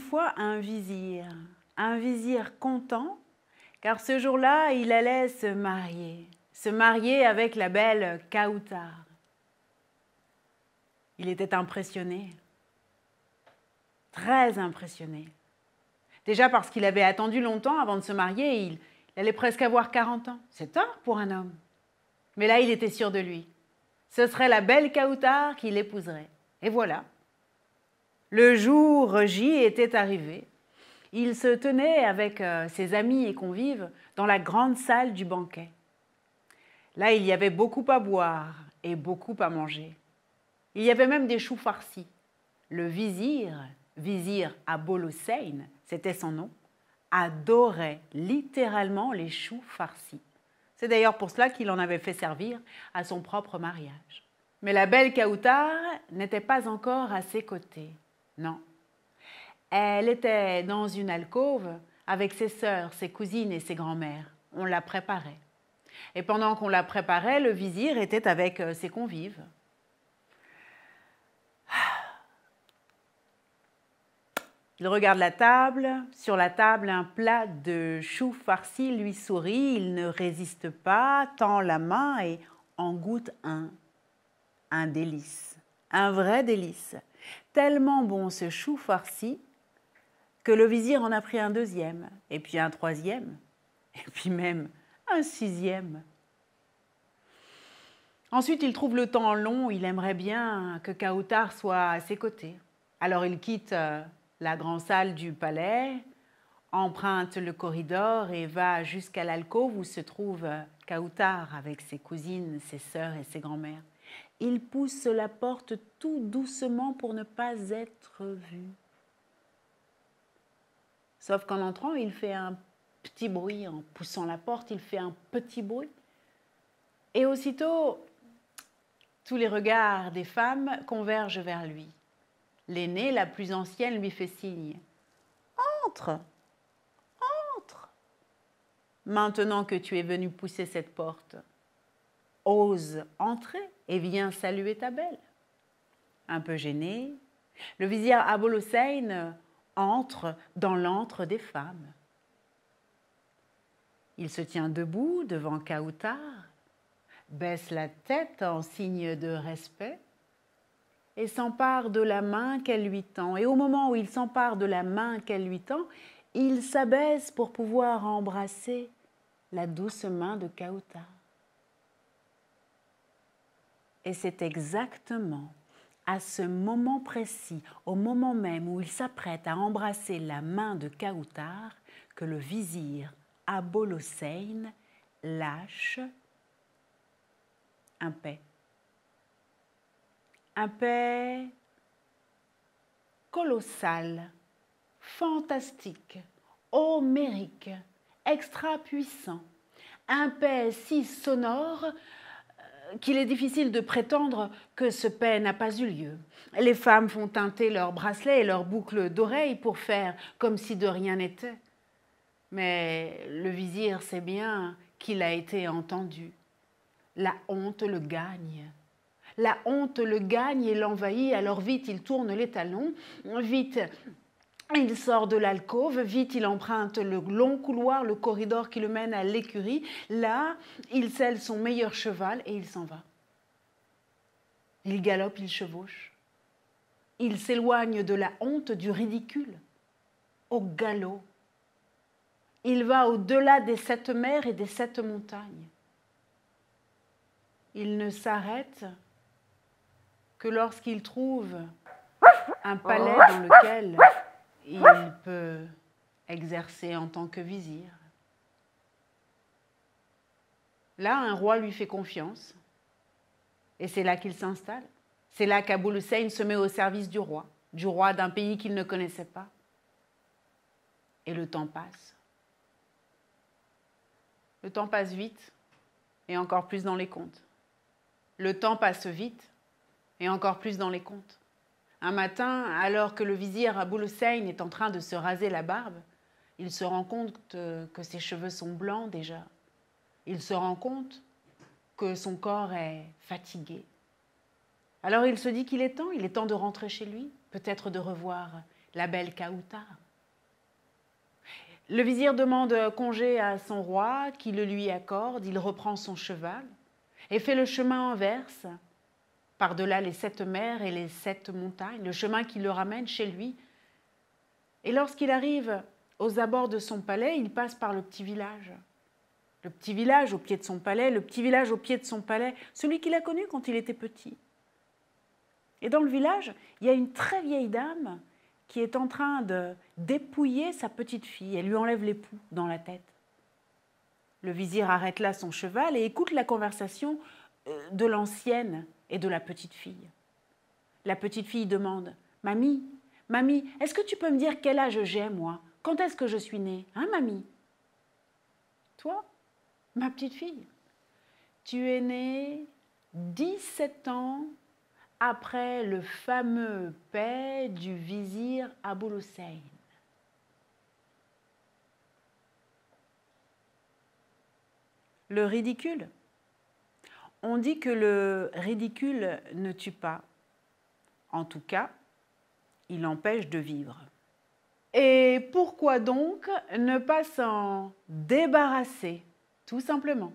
une fois un vizir, un vizir content, car ce jour-là, il allait se marier, se marier avec la belle Kautar. Il était impressionné, très impressionné. Déjà parce qu'il avait attendu longtemps avant de se marier, il, allait presque avoir 40 ans. C'est tard pour un homme. Mais là, il était sûr de lui. Ce serait la belle Kautar qui l'épouserait. Et voilà. Le jour J était arrivé. Il se tenait avec euh, ses amis et convives dans la grande salle du banquet. Là, il y avait beaucoup à boire et beaucoup à manger. Il y avait même des choux farcis. Le vizir, vizir Abol Hossein, c'était son nom, adorait littéralement les choux farcis. C'est d'ailleurs pour cela qu'il en avait fait servir à son propre mariage. Mais la belle Kautar n'était pas encore à ses côtés. Non. Elle était dans une alcôve avec ses sœurs, ses cousines et ses grands-mères. On la préparait. Et pendant qu'on la préparait, le vizir était avec euh, ses convives. Il regarde la table. Sur la table, un plat de choux farcis lui sourit. Il ne résiste pas, tend la main et en goûte un. Un délice. Un vrai délice. Tellement bon ce chou farci que le vizir en a pris un deuxième, et puis un troisième, et puis même un sixième. Ensuite, il trouve le temps long, il aimerait bien que Kautar soit à ses côtés. Alors il quitte euh, la grande salle du palais, emprunte le corridor et va jusqu'à l'alcôve où se trouve Kautar avec ses cousines, ses sœurs et ses grands-mères. Il pousse la porte tout doucement pour ne pas être vu. Sauf qu'en entrant, il fait un petit bruit, en poussant la porte, il fait un petit bruit. Et aussitôt, tous les regards des femmes convergent vers lui. L'aînée, la plus ancienne, lui fait signe. Entre, entre. Maintenant que tu es venu pousser cette porte, ose entrer et viens saluer ta belle. Un peu gêné, le vizir Abul Hussein entre dans l'antre des femmes. Il se tient debout devant Kautar, baisse la tête en signe de respect et s'empare de la main qu'elle lui tend. Et au moment où il s'empare de la main qu'elle lui tend, il s'abaisse pour pouvoir embrasser la douce main de Kauta. Et c'est exactement à ce moment précis, au moment même où il s'apprête à embrasser la main de Kautar, que le vizir Abol Hossein lâche un paix. Un paix colossal, fantastique, homérique, extra puissant, un paix si sonore qu'il est difficile de prétendre que ce paix n'a pas eu lieu. Les femmes font teinter leurs bracelets et leurs boucles d'oreilles pour faire comme si de rien n'était. Mais le vizir sait bien qu'il a été entendu. La honte le gagne. La honte le gagne et l'envahit, alors vite il tourne les talons, vite il sort de l'alcôve, vite il emprunte le long couloir, le corridor qui le mène à l'écurie. Là, il scelle son meilleur cheval et il s'en va. Il galope, il chevauche. Il s'éloigne de la honte, du ridicule, au galop. Il va au-delà des sept mers et des sept montagnes. Il ne s'arrête que lorsqu'il trouve un palais dans lequel il peut exercer en tant que vizir. Là, un roi lui fait confiance et c'est là qu'il s'installe. C'est là qu'Abou Hussein se met au service du roi, du roi d'un pays qu'il ne connaissait pas. Et le temps passe. Le temps passe vite et encore plus dans les contes. Le temps passe vite et encore plus dans les contes. Un matin, alors que le vizir Abul Hussein est en train de se raser la barbe, il se rend compte que ses cheveux sont blancs déjà. Il se rend compte que son corps est fatigué. Alors il se dit qu'il est temps, il est temps de rentrer chez lui, peut-être de revoir la belle Kauta. Le vizir demande congé à son roi, qui le lui accorde, il reprend son cheval et fait le chemin inverse, par-delà les sept mers et les sept montagnes, le chemin qui le ramène chez lui. Et lorsqu'il arrive aux abords de son palais, il passe par le petit village. Le petit village au pied de son palais, le petit village au pied de son palais, celui qu'il a connu quand il était petit. Et dans le village, il y a une très vieille dame qui est en train de dépouiller sa petite fille. Elle lui enlève l'époux dans la tête. Le vizir arrête là son cheval et écoute la conversation de l'ancienne et de la petite fille. La petite fille demande Mamie, mamie, est-ce que tu peux me dire quel âge j'ai, moi? Quand est-ce que je suis née Hein, mamie? Toi, ma petite fille, tu es née 17 ans après le fameux paix du vizir Abul Hussein. Le ridicule? On dit que le ridicule ne tue pas. En tout cas, il empêche de vivre. Et pourquoi donc ne pas s'en débarrasser, tout simplement?